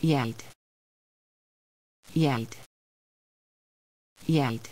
Jeld. Jeld. Jeld.